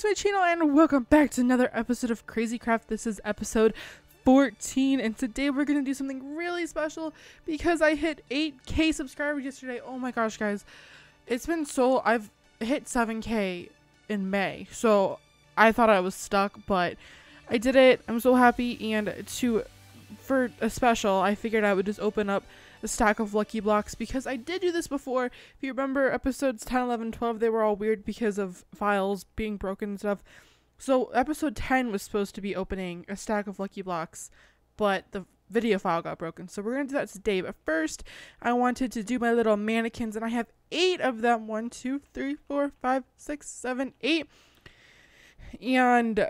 to my channel and welcome back to another episode of Crazy Craft. This is episode 14 and today we're going to do something really special because I hit 8k subscribers yesterday. Oh my gosh guys. It's been so I've hit 7k in May. So I thought I was stuck but I did it. I'm so happy and to for a special I figured I would just open up a stack of lucky blocks because I did do this before. If you remember episodes 10, 11, 12, they were all weird because of files being broken and stuff. So episode 10 was supposed to be opening a stack of lucky blocks, but the video file got broken. So we're going to do that today. But first, I wanted to do my little mannequins and I have eight of them. One, two, three, four, five, six, seven, eight. And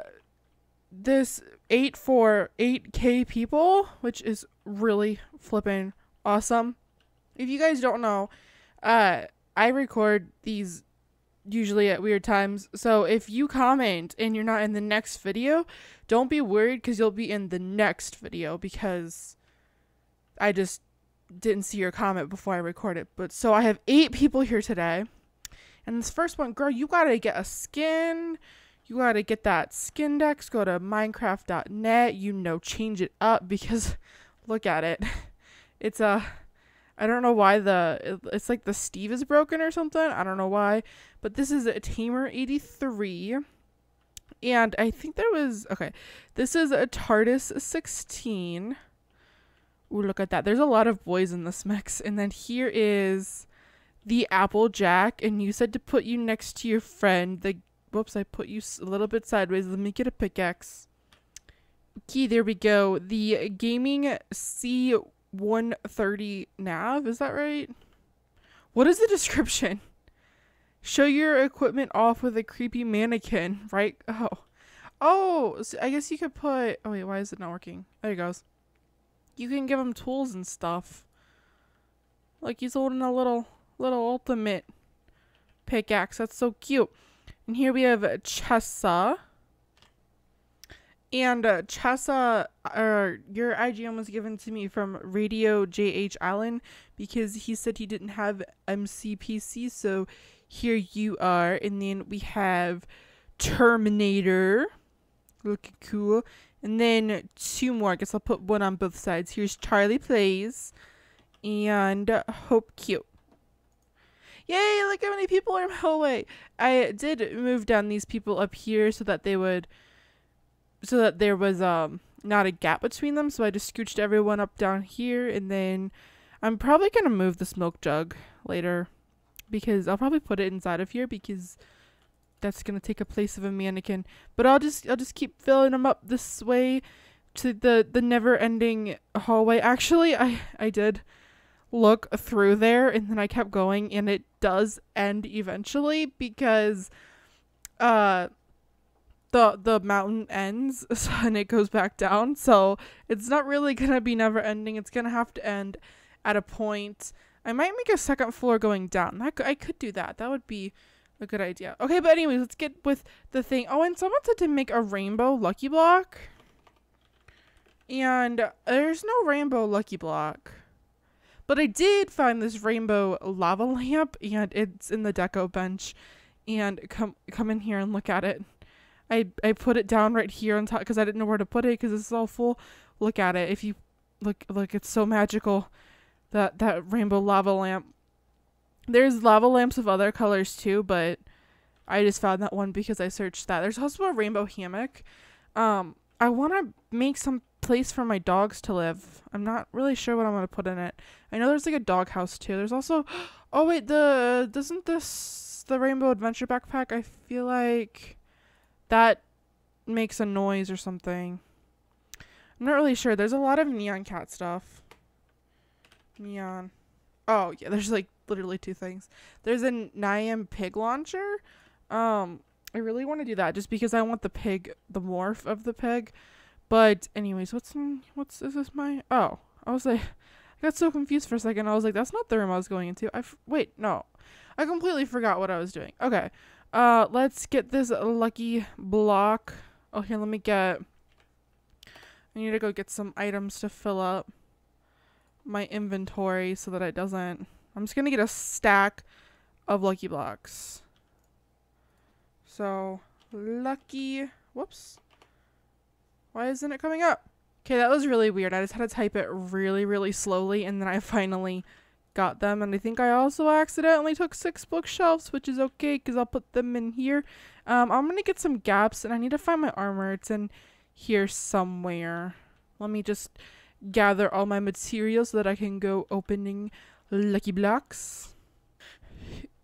this eight for 8k people, which is really flipping awesome. If you guys don't know, uh, I record these usually at weird times. So if you comment and you're not in the next video, don't be worried because you'll be in the next video because I just didn't see your comment before I recorded. It. But so I have eight people here today. And this first one, girl, you gotta get a skin. You gotta get that Skindex. Go to Minecraft.net. You know, change it up because look at it. It's a I don't know why the it's like the Steve is broken or something. I don't know why, but this is a Tamer 83. And I think there was okay. This is a TARDIS 16. Ooh, look at that. There's a lot of boys in this mix. And then here is the Applejack and you said to put you next to your friend. The whoops, I put you a little bit sideways. Let me get a pickaxe. Okay, there we go. The gaming C 130 nav. Is that right? What is the description? Show your equipment off with a creepy mannequin, right? Oh. Oh, so I guess you could put. Oh, wait, why is it not working? There it goes. You can give him tools and stuff. Like he's holding a little, little ultimate pickaxe. That's so cute. And here we have Chessa. And uh, Chessa, uh, your IGN was given to me from Radio JH Allen because he said he didn't have MCPC. So here you are. And then we have Terminator. Looking cool. And then two more. I guess I'll put one on both sides. Here's Charlie Plays and uh, Hope Cute. Yay, look how many people are in my hallway. I did move down these people up here so that they would so that there was um not a gap between them. So I just scooched everyone up down here, and then I'm probably gonna move the smoke jug later because I'll probably put it inside of here because that's gonna take a place of a mannequin. But I'll just I'll just keep filling them up this way to the the never ending hallway. Actually, I I did look through there and then I kept going and it does end eventually because uh the the mountain ends and it goes back down. So it's not really gonna be never ending. It's gonna have to end at a point. I might make a second floor going down. That I could do that. That would be a good idea. Okay, but anyways, let's get with the thing. Oh, and someone said to make a rainbow lucky block. And there's no rainbow lucky block. But I did find this rainbow lava lamp and it's in the deco bench. And come come in here and look at it. I I put it down right here on top because I didn't know where to put it because it's all full. Look at it. If you look, look, it's so magical. That that rainbow lava lamp. There's lava lamps of other colors too, but I just found that one because I searched that. There's also a rainbow hammock. Um, I want to make some place for my dogs to live. I'm not really sure what I'm gonna put in it. I know there's like a dog house too. There's also, oh wait, the doesn't this the rainbow adventure backpack? I feel like that makes a noise or something. I'm not really sure. There's a lot of Nyan cat stuff. Neon. Oh, yeah, there's like literally two things. There's a Nyan pig launcher. Um, I really want to do that just because I want the pig, the morph of the pig. But anyways, what's what's is this my? Oh, I was like, I got so confused for a second. I was like, that's not the room I was going into. I wait, no, I completely forgot what I was doing. Okay, uh, let's get this lucky block. Oh, here, let me get... I need to go get some items to fill up my inventory so that it doesn't... I'm just gonna get a stack of lucky blocks. So, Lucky. Whoops. Why isn't it coming up? Okay, that was really weird. I just had to type it really, really slowly, and then I finally got them. And I think I also accidentally took six bookshelves, which is okay because I'll put them in here. Um, I'm gonna get some gaps, and I need to find my armor. It's in here somewhere. Let me just gather all my materials so that I can go opening lucky blocks.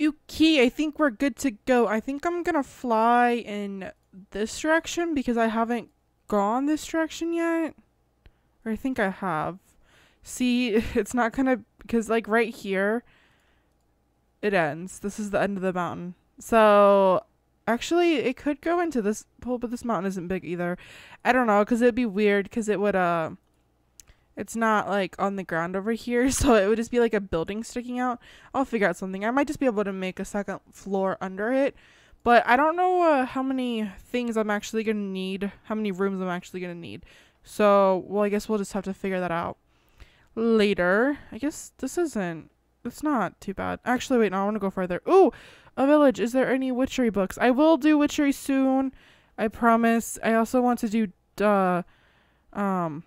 Okay, I think we're good to go. I think I'm gonna fly in this direction because I haven't gone this direction yet. Or I think I have. See, it's not gonna, because like right here, it ends. This is the end of the mountain. So, actually, it could go into this pool, but this mountain isn't big either. I don't know, because it'd be weird, because it would, uh, it's not like on the ground over here, so it would just be like a building sticking out. I'll figure out something. I might just be able to make a second floor under it. But I don't know uh, how many things I'm actually to need, how many rooms I'm actually to need. So, well, I guess we'll just have to figure that out later. I guess this isn't, it's not too bad. Actually, wait, no, I want to go further. Ooh, a village. Is there any witchery books? I will do witchery soon. I promise. I also want to do, uh, um,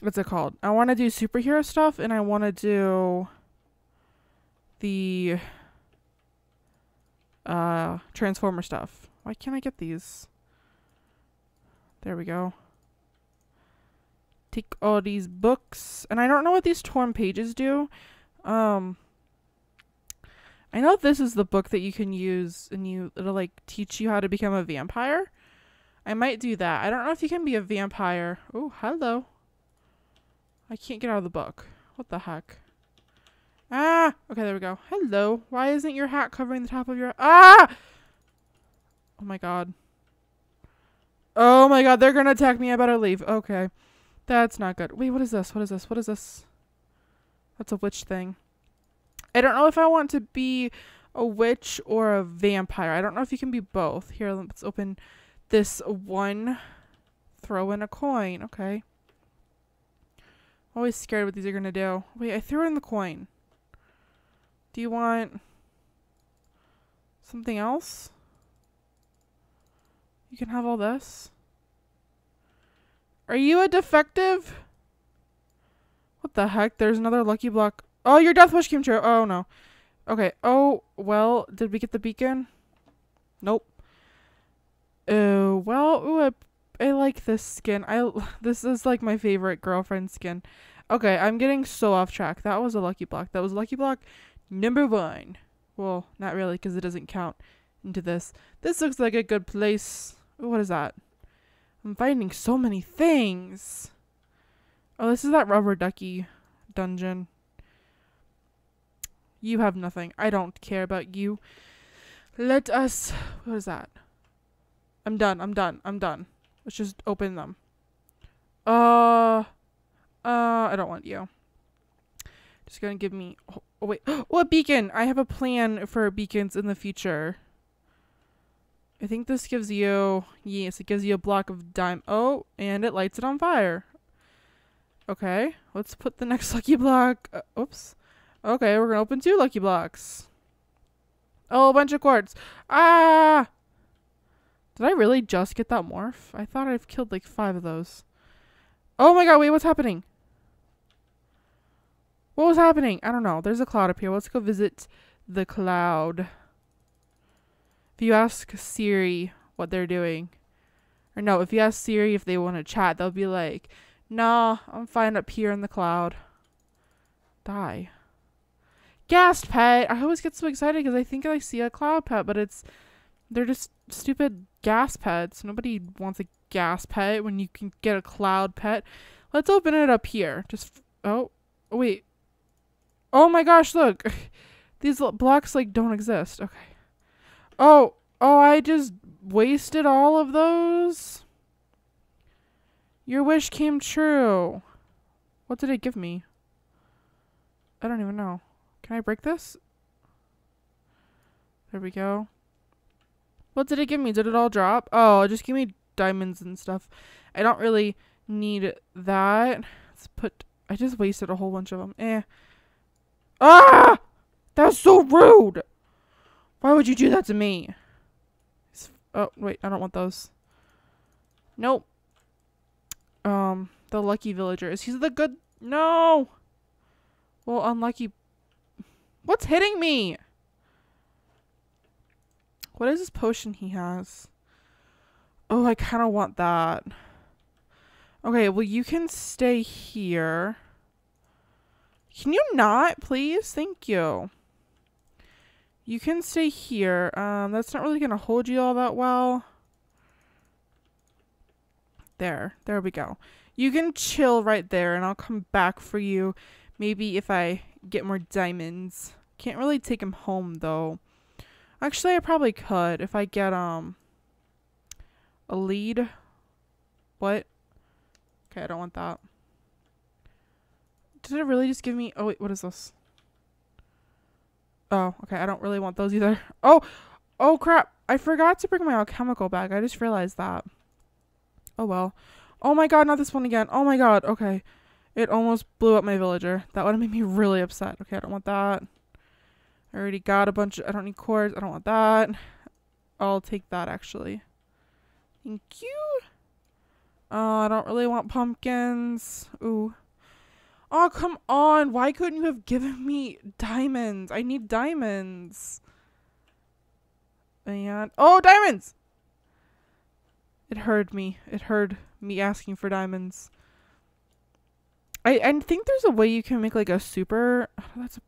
what's it called? I want to do superhero stuff and I want to do the uh transformer stuff. Why can't I get these? There we go. Take all these books. And I don't know what these torn pages do. Um I know this is the book that you can use and you it'll like teach you how to become a vampire. I might do that. I don't know if you can be a vampire. Oh, hello. I can't get out of the book. What the heck? Ah! Okay, there we go. Hello. Why isn't your hat covering the top of your... Ah! Oh my god. Oh my god, they're gonna attack me. I better leave. Okay. That's not good. Wait, what is this? What is this? What is this? That's a witch thing. I don't know if I want to be a witch or a vampire. I don't know if you can be both. Here, let's open this one. Throw in a coin. Okay. Always scared what these are gonna do. Wait, I threw in the coin. Do you want something else? You can have all this. Are you a defective? What the heck? There's another lucky block. Oh, your death wish came true. Oh, no. Okay. Oh, well, did we get the beacon? Nope. Oh, well, ooh, I, I like this skin. I This is like my favorite girlfriend skin. Okay, I'm getting so off track. That was a lucky block. That was lucky block number one. Well, not really, because it doesn't count into this. This looks like a good place. what is that? I'm finding so many things. Oh, this is that rubber ducky dungeon. You have nothing. I don't care about you. Let us... What is that? I'm done. I'm done. I'm done. Let's just open them. Uh... Uh, I don't want you. Just gonna give me... Oh, oh wait. Oh, a beacon! I have a plan for beacons in the future. I think this gives you, yes, it gives you a block of dime. Oh, and it lights it on fire. Okay, let's put the next lucky block. Uh, oops. Okay, we're gonna open two lucky blocks. Oh, a bunch of quartz. Ah! Did I really just get that morph? I thought I've killed like five of those. Oh my god, wait, what's happening? What was happening? I don't know. There's a cloud up here. Let's go visit the cloud. If you ask Siri what they're doing, or no, if you ask Siri if they want to chat, they'll be like, nah, I'm fine up here in the cloud. Die. Ghast pet! I always get so excited because I think I see a cloud pet, but it's, they're just stupid ghast pets. Nobody wants a ghast pet when you can get a cloud pet. Let's open it up here. Just, oh, wait. Oh my gosh, look. These blocks, like, don't exist. Okay. Oh, oh, I just wasted all of those? Your wish came true. What did it give me? I don't even know. Can I break this? There we go. What did it give me? Did it all drop? Oh, it just gave me diamonds and stuff. I don't really need that. Let's put... I just wasted a whole bunch of them. Eh. Ah! That's so rude! Why would you do that to me? Oh, wait, I don't want those. Nope. Um, the lucky villager. Is he the good? No! Well, unlucky. What's hitting me? What is this potion he has? Oh, I kind of want that. Okay, well, you can stay here. Can you not, please? Thank you. You can stay here. Um, that's not really going to hold you all that well. There. There we go. You can chill right there, and I'll come back for you. Maybe if I get more diamonds. Can't really take him home, though. Actually, I probably could if I get, um, a lead. What? Okay, I don't want that. Did it really just give me... Oh, wait, what is this? Oh, okay, I don't really want those either. Oh! Oh, crap! I forgot to bring my alchemical bag. I just realized that. Oh, well. Oh my god, not this one again. Oh my god, okay. It almost blew up my villager. That would have made me really upset. Okay, I don't want that. I already got a bunch of... I don't need quartz. I don't want that. I'll take that, actually. Thank you. Oh, I don't really want pumpkins. Ooh. Oh, come on. Why couldn't you have given me diamonds? I need diamonds. And, oh, diamonds! It heard me. It heard me asking for diamonds. I, I think there's a way you can make like a super, that's a.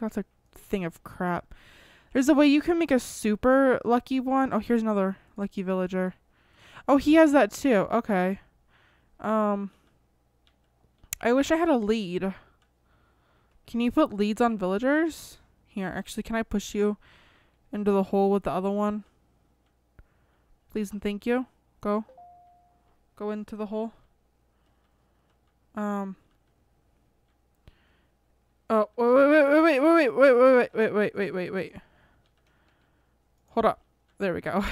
That's a thing of crap. There's a way you can make a super lucky one. Oh, here's another lucky villager. Oh, he has that too. Okay. Um, I wish I had a lead. Can you put leads on villagers? Here, actually, can I push you into the hole with the other one? Please and thank you. Go. Go into the hole. Um. Oh, wait, wait, wait, wait, wait, wait, wait, wait, wait, wait, wait, wait, wait. Hold up. There we go.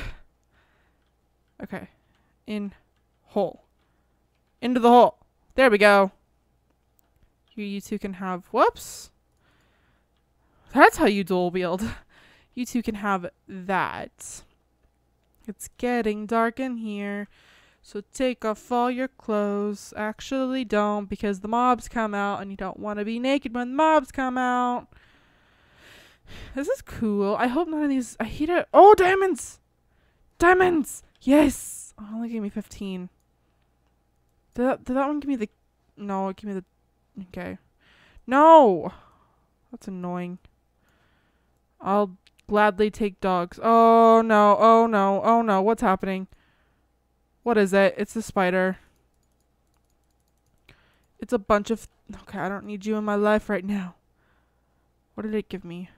okay. In hole. Into the hole. There we go. You, two can have. Whoops. That's how you dual wield. You two can have that. It's getting dark in here. So take off all your clothes. Actually, don't because the mobs come out and you don't want to be naked when the mobs come out. This is cool. I hope none of these. I hate it. Oh, diamonds! Diamonds! Yes! Oh, only gave me 15. Did that, did that one give me the... No, it gave me the... Okay. No! That's annoying. I'll gladly take dogs. Oh, no. Oh, no. Oh, no. What's happening? What is it? It's a spider. It's a bunch of... Okay, I don't need you in my life right now. What did it give me?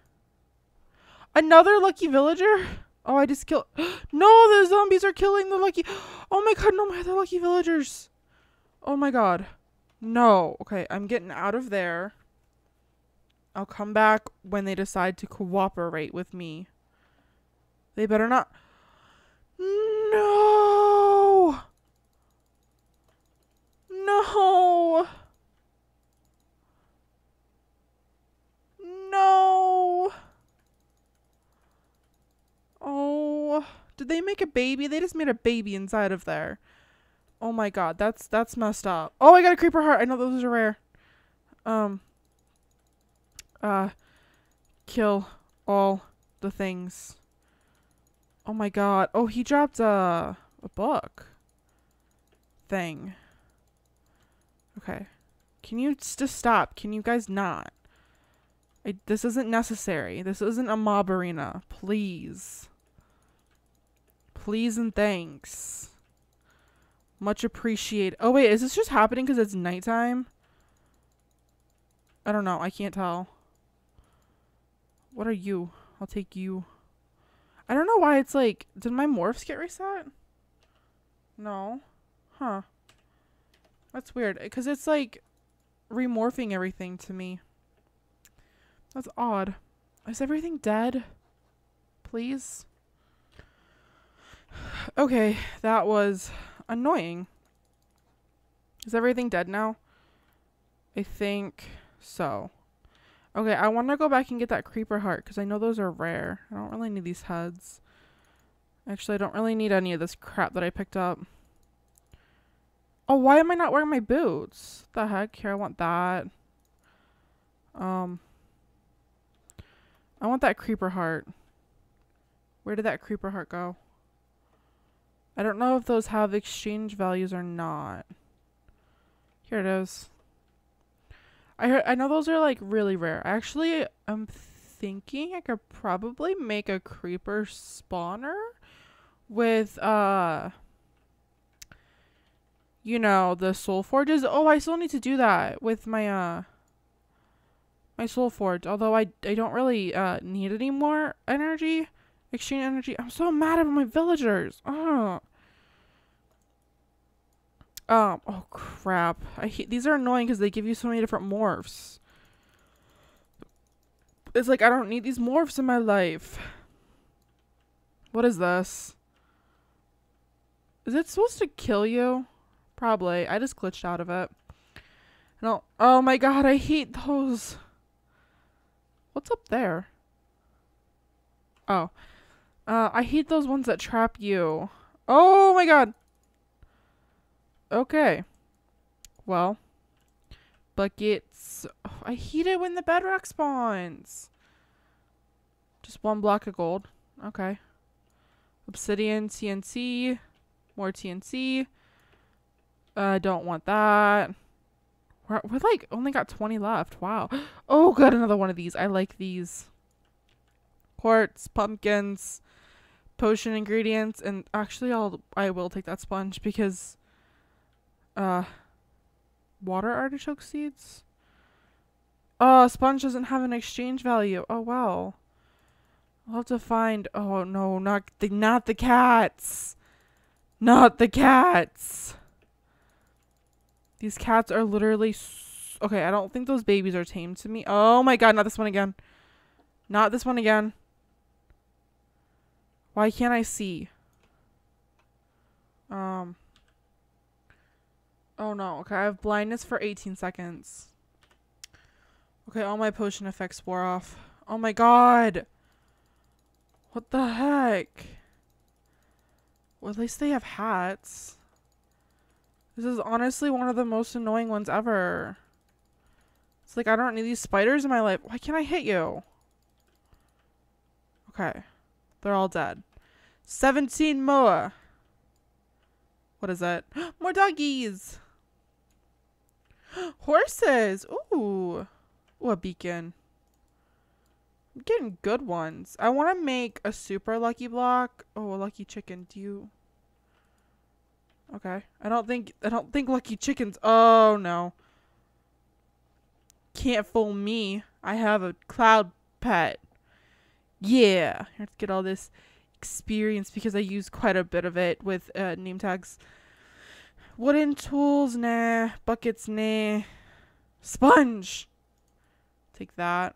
Another lucky villager? Oh, I just killed... no, the zombies are killing the lucky... Oh my god, no, my other lucky villagers. Oh my god. No. Okay, I'm getting out of there. I'll come back when they decide to cooperate with me. They better not. No! No! No! Oh, did they make a baby? They just made a baby inside of there. Oh my god, that's that's messed up. Oh, I got a creeper heart. I know those are rare. Um. Uh. Kill all the things. Oh my god. Oh, he dropped a a book. Thing. Okay. Can you just stop? Can you guys not? I, this isn't necessary. This isn't a mob arena. Please. Please and thanks. Much appreciated. Oh, wait. Is this just happening because it's nighttime? I don't know. I can't tell. What are you? I'll take you. I don't know why it's like... Did my morphs get reset? No. Huh. That's weird. Because it's like remorphing everything to me. That's odd. Is everything dead? Please? Okay, that was annoying. Is everything dead now? I think so. Okay, I want to go back and get that creeper heart because I know those are rare. I don't really need these heads. Actually, I don't really need any of this crap that I picked up. Oh, why am I not wearing my boots? The heck? Here, I want that. Um, I want that creeper heart. Where did that creeper heart go? I don't know if those have exchange values or not. Here it is. I heard, I know those are like really rare. Actually, I'm thinking I could probably make a creeper spawner with uh you know, the soul forges. Oh, I still need to do that with my uh my soul forge. Although I I don't really uh need any more energy, exchange energy. I'm so mad at my villagers. Oh. Um, oh crap. I hate these are annoying because they give you so many different morphs. It's like I don't need these morphs in my life. What is this? Is it supposed to kill you? Probably. I just glitched out of it. No. Oh my god, I hate those. What's up there? Oh. Uh, I hate those ones that trap you. Oh my god. Okay. Well. Buckets. Oh, I hate it when the bedrock spawns. Just one block of gold. Okay. Obsidian, TNT. More TNT. I uh, don't want that. We're, we're like only got 20 left. Wow. Oh, good. Another one of these. I like these. Quartz, pumpkins, potion ingredients, and actually I'll I will take that sponge because uh water artichoke seeds. Oh, sponge doesn't have an exchange value. Oh well. I'll have to find oh no, not the not the cats. Not the cats. These cats are literally okay, I don't think those babies are tamed to me. Oh my god, not this one again. Not this one again. Why can't I see? Um Oh no, okay, I have blindness for 18 seconds. Okay, all my potion effects wore off. Oh my god! What the heck? Well, at least they have hats. This is honestly one of the most annoying ones ever. It's like, I don't need these spiders in my life. Why can't I hit you? Okay. They're all dead. 17 more. What is that? More doggies! Horses. Ooh. A beacon. I'm getting good ones. I want to make a super lucky block. Oh, a lucky chicken. Do you... Okay. I don't think... I don't think lucky chickens... Oh, no. Can't fool me. I have a cloud pet. Yeah. Let's get all this experience because I use quite a bit of it with uh, name tags. Wooden tools, nah. Buckets, nah. Sponge. Take that.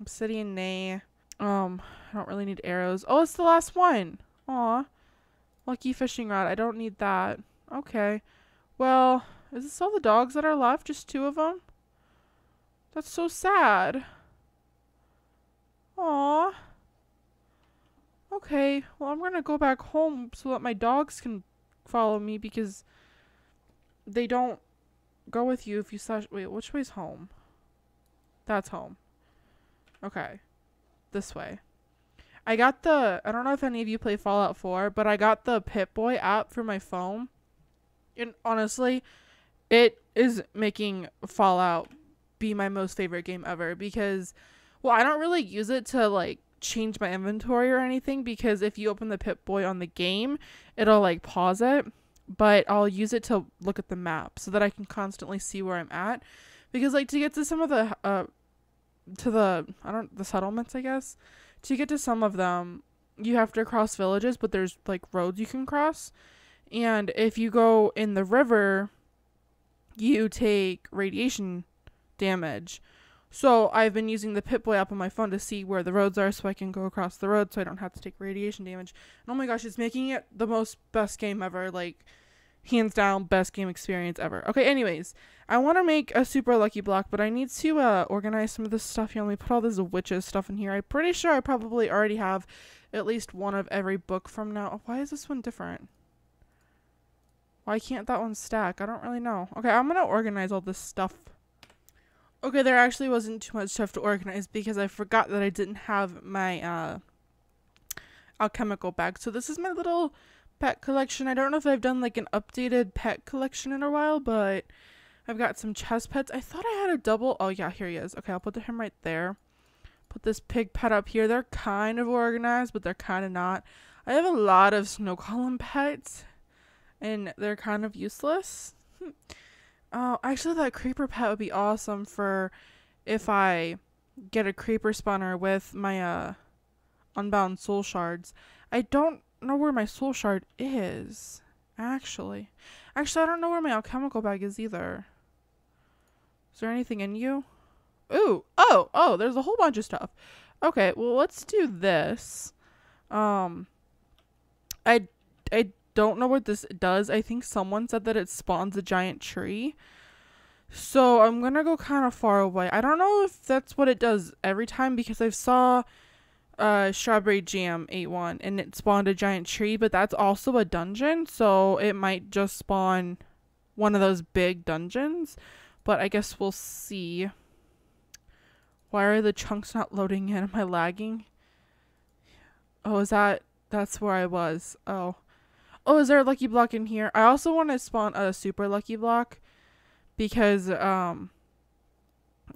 Obsidian, nah. Um, I don't really need arrows. Oh, it's the last one. Aw. Lucky fishing rod. I don't need that. Okay. Well, is this all the dogs that are left? Just two of them? That's so sad. Aw. Okay. Well, I'm going to go back home so that my dogs can follow me because they don't go with you if you slash. Wait, which way's home? That's home. Okay. This way. I got the. I don't know if any of you play Fallout 4, but I got the Pip Boy app for my phone. And honestly, it is making Fallout be my most favorite game ever because, well, I don't really use it to like change my inventory or anything because if you open the Pip Boy on the game, it'll like pause it but I'll use it to look at the map so that I can constantly see where I'm at. Because like to get to some of the uh to the I don't the settlements, I guess, to get to some of them, you have to cross villages, but there's like roads you can cross. And if you go in the river, you take radiation damage. So I've been using the Pip-Boy app on my phone to see where the roads are so I can go across the road so I don't have to take radiation damage. And oh my gosh, it's making it the most best game ever. Like hands down best game experience ever. Okay, anyways, I want to make a super lucky block, but I need to uh, organize some of this stuff here. Let me put all this witches stuff in here. I'm pretty sure I probably already have at least one of every book from now. Why is this one different? Why can't that one stack? I don't really know. Okay, I'm going to organize all this stuff. Okay, there actually wasn't too much stuff to organize because I forgot that I didn't have my uh, alchemical bag. So this is my little pet collection. I don't know if I've done like an updated pet collection in a while, but I've got some chest pets. I thought I had a double. Oh, yeah, here he is. Okay, I'll put him right there. Put this pig pet up here. They're kind of organized, but they're kind of not. I have a lot of snow golem pets, and they're kind of useless. oh, actually, that creeper pet would be awesome for if I get a creeper spawner with my uh unbound soul shards. I don't know where my soul shard is, actually. Actually, I don't know where my alchemical bag is either. Is there anything in you? Ooh, oh, oh, there's a whole bunch of stuff. Okay, well, let's do this. Um, I, I don't know what this does. I think someone said that it spawns a giant tree. So I'm gonna go kind of far away. I don't know if that's what it does every time because I saw uh, Strawberry Jam ate one and it spawned a giant tree, but that's also a dungeon, so it might just spawn one of those big dungeons. But I guess we'll see. Why are the chunks not loading in? Am I lagging? Oh, is that that's where I was? Oh. Oh, is there a lucky block in here? I also want to spawn a super lucky block because um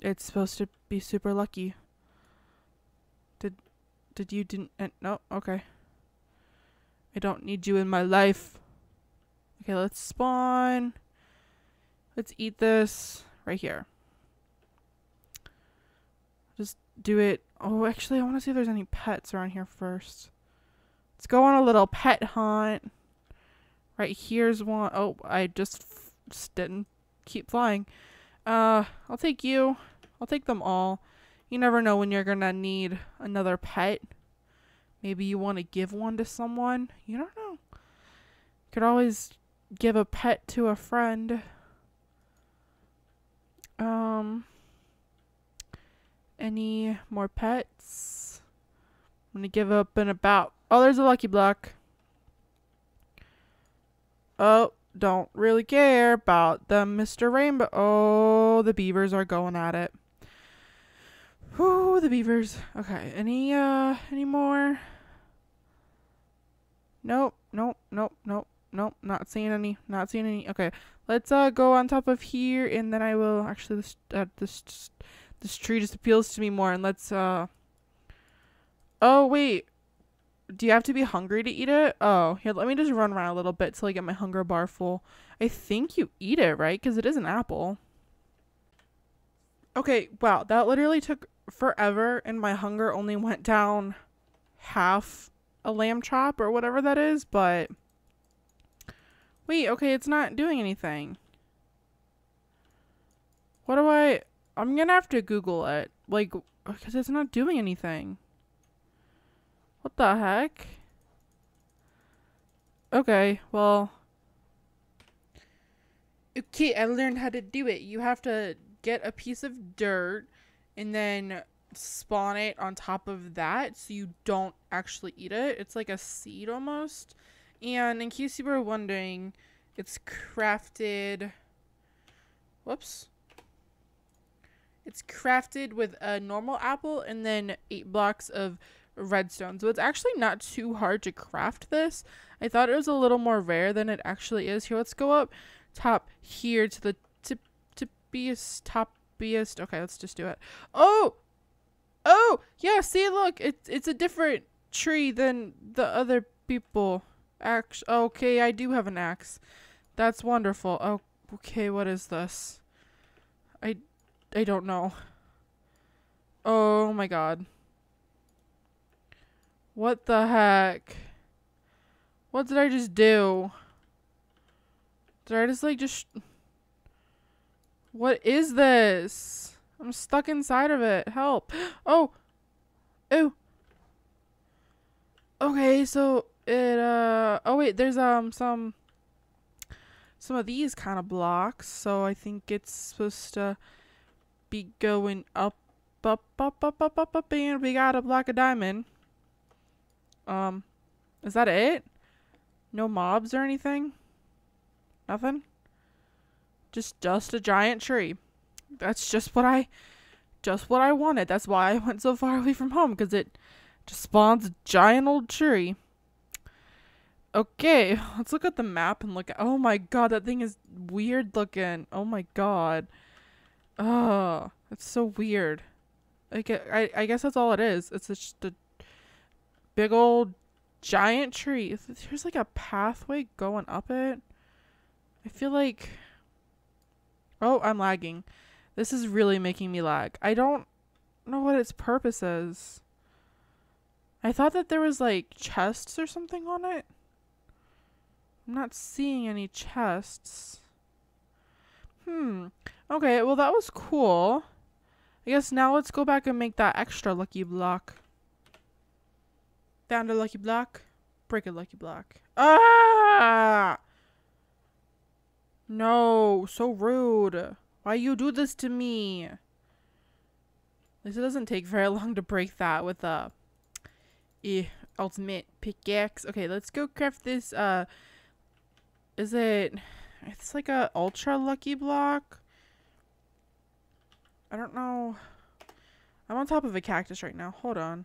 it's supposed to be super lucky. Did did you didn't? Uh, no. Okay. I don't need you in my life. Okay, let's spawn. Let's eat this right here. Just do it. Oh, actually, I want to see if there's any pets around here first. Let's go on a little pet hunt. Right here's one. Oh, I just, didn't keep flying. Uh, I'll take you. I'll take them all. You never know when you're gonna need another pet. Maybe you want to give one to someone. You don't know. You could always give a pet to a friend. Um any more pets? I'm gonna give up in about oh there's a lucky block. Oh, don't really care about them, Mr. Rainbow. Oh, the beavers are going at it. Whoo, the beavers. Okay, any uh any more? Nope, nope, nope, nope, nope. Not seeing any. Not seeing any. Okay, let's uh go on top of here, and then I will actually this uh, this this tree just appeals to me more, and let's uh. Oh wait, do you have to be hungry to eat it? Oh, here, let me just run around a little bit till I get my hunger bar full. I think you eat it, right? Because it is an apple. Okay, wow, that literally took forever and my hunger only went down half a lamb chop or whatever that is, but wait, okay, it's not doing anything. What do I I'm to have to google it like cuz it's not doing anything. What the heck? Okay, well Okay, I learned how to do it. You have to get a piece of dirt and then spawn it on top of that so you don't actually eat it. It's like a seed almost. And in case you were wondering, it's crafted. Whoops. It's crafted with a normal apple and then eight blocks of redstone. So it's actually not too hard to craft this. I thought it was a little more rare than it actually is. Here, let's go up top here to the tip tippiest toppiest. Okay, let's just do it. Oh, Oh, yeah, see, look, it's it's a different tree than the other people. Axe. Okay, I do have an axe. That's wonderful. Oh, okay, what is this? I I don't know. Oh my god. What the heck? What did I just do? Did I just like just What is this? I'm stuck inside of it. Help. Oh. Oh. Okay, so it uh oh wait, there's um some some of these kind of blocks. So I think it's supposed to be going up, up, up, up, up, up, up, and we got a block of diamond. Um, is that it? No mobs or anything? Nothing? Just, just a giant tree. That's just what I, just what I wanted. That's why I went so far away from home, because it just spawns a giant old tree. Okay, let's look at the map and look at- Oh my god, that thing is weird looking. Oh my god. Oh, it's so weird. I, get, I, I guess that's all it is. It's just a big old giant tree. There's like a pathway going up it. I feel like... Oh, I'm lagging. This is really making me lag. I don't know what its purpose is. I thought that there was like chests or something on it. I'm not seeing any chests. Hmm. Okay, well that was cool. I guess now let's go back and make that extra lucky block. Found a lucky block. Break a lucky block. Ah! No, so rude. Why you do this to me? At least it doesn't take very long to break that with a eh, ultimate pickaxe. Okay, let's go craft this uh is it it's like a ultra lucky block i don't know i'm on top of a cactus right now hold on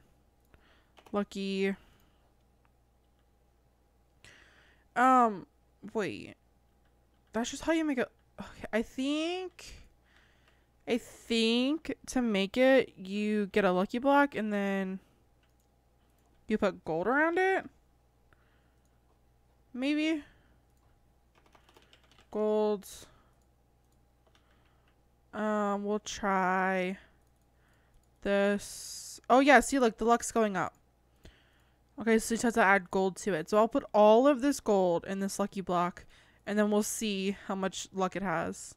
lucky um wait that's just how you make it okay i think i think to make it you get a lucky block and then you put gold around it maybe golds. Um, we'll try this. Oh yeah, see look, the luck's going up. Okay, so just have to add gold to it. So I'll put all of this gold in this lucky block, and then we'll see how much luck it has.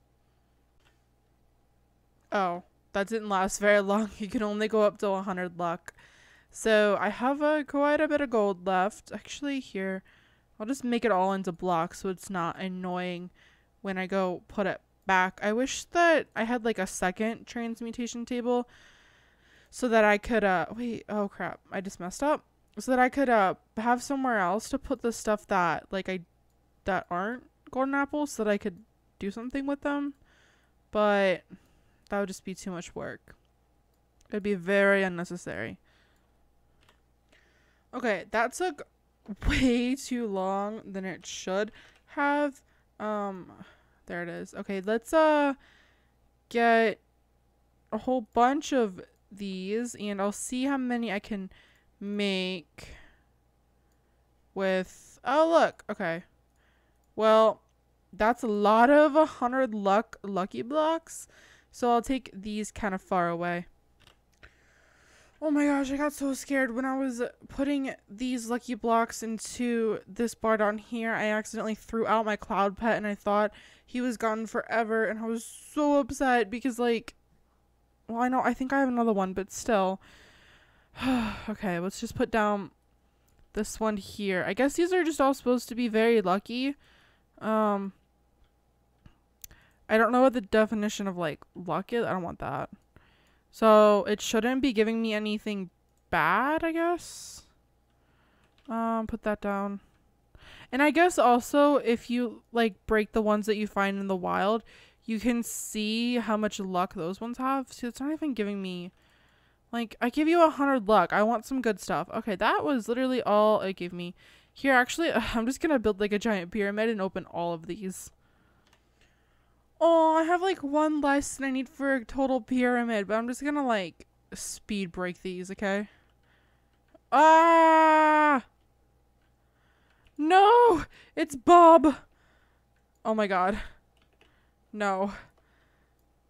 Oh, that didn't last very long. You can only go up to 100 luck. So I have a, quite a bit of gold left. Actually, here, I'll just make it all into blocks so it's not annoying when I go put it back. I wish that I had like a second transmutation table so that I could uh wait, oh crap, I just messed up. So that I could uh have somewhere else to put the stuff that like I that aren't golden apples so that I could do something with them. But that would just be too much work. It'd be very unnecessary. Okay, that took way too long than it should have. Um there it is. Okay, let's uh get a whole bunch of these and I'll see how many I can make with oh look okay. Well that's a lot of a hundred luck lucky blocks so I'll take these kind of far away. Oh my gosh I got so scared when I was putting these lucky blocks into this bar down here. I accidentally threw out my cloud pet and I thought he was gone forever and I was so upset because like well I know I think I have another one but still okay let's just put down this one here. I guess these are just all supposed to be very lucky. Um I don't know what the definition of like luck is. I don't want that. So it shouldn't be giving me anything bad I guess? Um put that down. And I guess also if you like break the ones that you find in the wild, you can see how much luck those ones have. See, it's not even giving me like I give you a hundred luck. I want some good stuff. Okay, that was literally all it gave me. Here, actually, I'm just gonna build like a giant pyramid and open all of these. Oh, I have like one less than I need for a total pyramid, but I'm just gonna like speed break these, okay? Ah! No! It's Bob! Oh my god. No.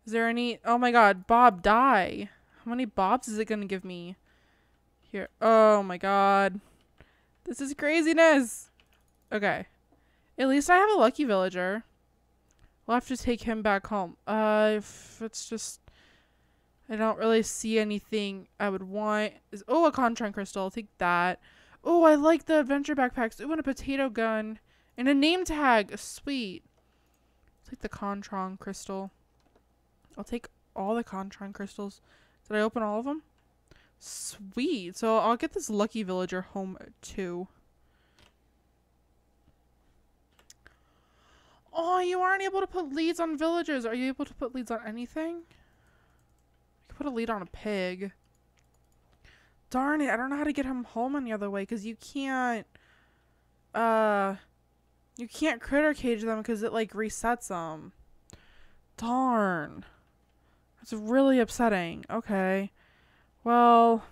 Is there any... Oh my god, Bob, die. How many Bobs is it gonna give me? Here. Oh my god. This is craziness! Okay. At least I have a lucky villager. We'll have to take him back home. Uh, if it's just... I don't really see anything I would want. Is Oh, a Contran Crystal. I'll take that. Oh, I like the adventure backpacks. Ooh, and a potato gun. And a name tag. Sweet. take the Contron crystal. I'll take all the Contron crystals. Did I open all of them? Sweet. So I'll get this lucky villager home too. Oh, you aren't able to put leads on villagers. Are you able to put leads on anything? You can put a lead on a pig. Darn it, I don't know how to get him home any other way because you can't uh you can't critter cage them because it like resets them. Darn. That's really upsetting. Okay. Well,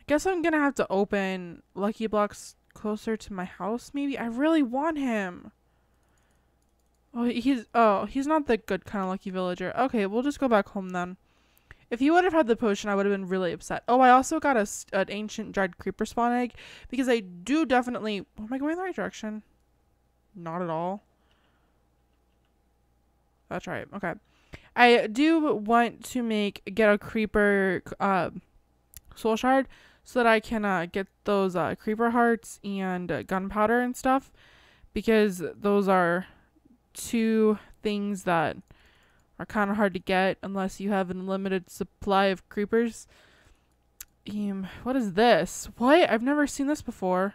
I guess I'm gonna have to open Lucky Blocks closer to my house, maybe? I really want him. Oh, he's oh, he's not the good kind of lucky villager. Okay, we'll just go back home then. If he would have had the potion, I would have been really upset. Oh, I also got a, an ancient dried creeper spawn egg because I do definitely. Oh, am I going in the right direction? Not at all. That's right. Okay. I do want to make get a creeper uh, soul shard so that I can uh, get those uh, creeper hearts and uh, gunpowder and stuff because those are two things that are kind of hard to get unless you have an unlimited supply of creepers. Um, what is this? What? I've never seen this before.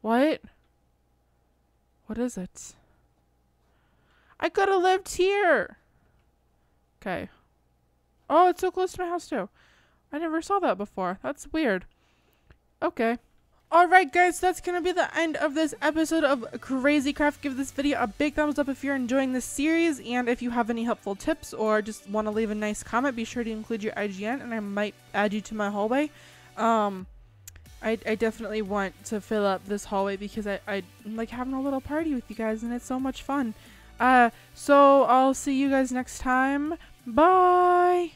What? What is it? I could have lived here. Okay. Oh, it's so close to my house too. I never saw that before. That's weird. Okay. Alright guys, that's going to be the end of this episode of Crazy Craft. Give this video a big thumbs up if you're enjoying this series, and if you have any helpful tips or just want to leave a nice comment, be sure to include your IGN, and I might add you to my hallway. Um, I, I definitely want to fill up this hallway because I, I like having a little party with you guys, and it's so much fun. Uh, so I'll see you guys next time. Bye!